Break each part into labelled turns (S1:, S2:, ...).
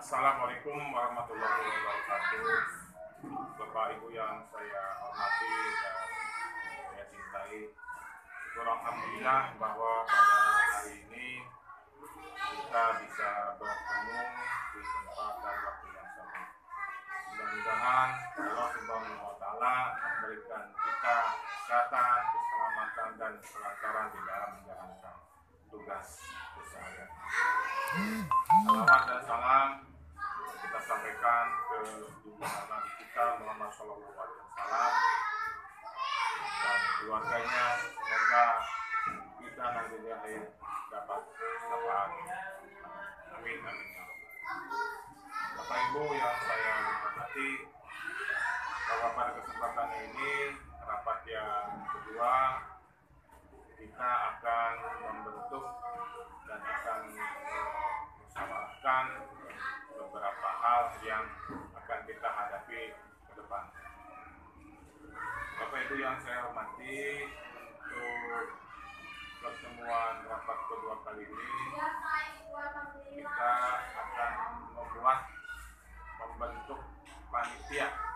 S1: Assalamualaikum warahmatullahi wabarakatuh. Bapak Ibu yang saya hormati dan saya cintai Alhamdulillah bahwa pada hari ini kita bisa bertemu di tempat dan waktu yang sama. Mudah-mudahan Allah taala memberikan kita kesehatan, keselamatan dan kelancaran di dalam menjalankan tugas keseharian. Selamat dan salam kita sampaikan ke junjungan Nabi kita Muhammad Shallallahu Alaihi Wasallam dan keluarganya. Semoga kita nanti di akhir dapat syafaat. Amin amin ya. Bapak Ibu yang saya hormati, bahwa pada kesempatan ini rapat yang kedua kita akan membentuk dan akan musyawarahkan beberapa hal yang akan kita hadapi ke depan. Bapak Ibu yang saya hormati, untuk pertemuan rapat kedua kali ini kita akan membuat membentuk panitia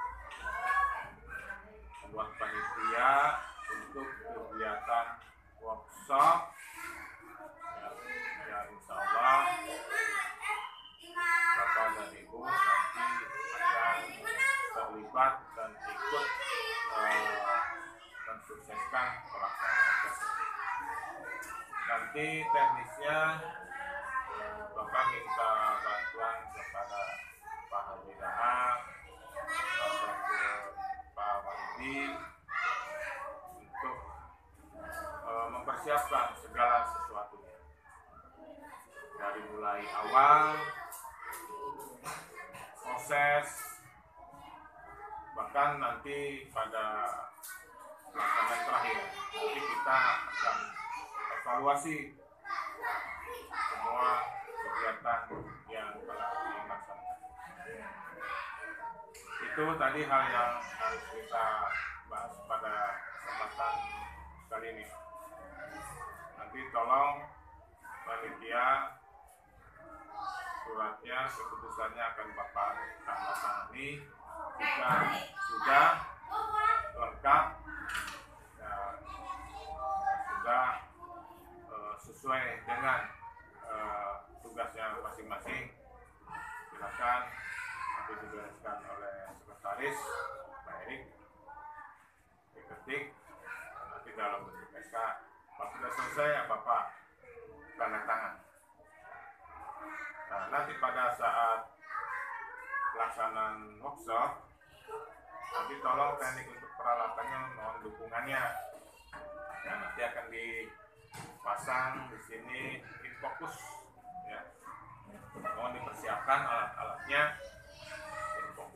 S1: membuat panitia untuk kegiatan workshop ya, ya insya Allah Bapak dan Ibu nanti akan terlibat dan ikut eh, mensukseskan pelaksanaan. Nanti teknisnya eh, Bapak minta bantuan kepada Pak Haji Dahab Walidi untuk eh, mempersiapkan segala sesuatunya dari mulai awal proses bahkan nanti pada pelaksanaan terakhir. Nanti kita akan evaluasi semua kegiatan itu tadi hal yang harus kita bahas pada kesempatan kali ini. Nanti tolong panitia suratnya keputusannya akan bapak tanda tangani jika sudah lengkap dan sudah eh, sesuai dengan eh, tugasnya masing-masing. Silakan nanti oleh sekretaris Pak Erik diketik nanti dalam bentuk SK pas sudah selesai ya bapak tanda tangan Nah, nanti pada saat pelaksanaan workshop, nanti tolong teknik untuk peralatannya mohon dukungannya. Ya, nanti akan dipasang di sini in fokus. Ya. Mohon dipersiapkan alat-alatnya,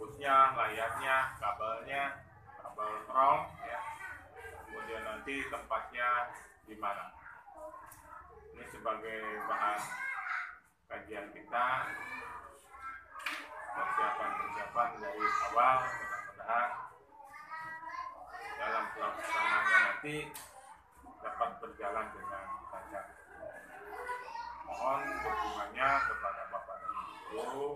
S1: fokusnya, layarnya, kabelnya, kabel rom, ya. Kemudian nanti tempatnya di mana. Ini sebagai bahan kajian kita persiapan-persiapan dari awal mudah-mudahan dalam pelaksanaannya nanti dapat berjalan dengan lancar. Mohon dukungannya kepada Bapak dan Ibu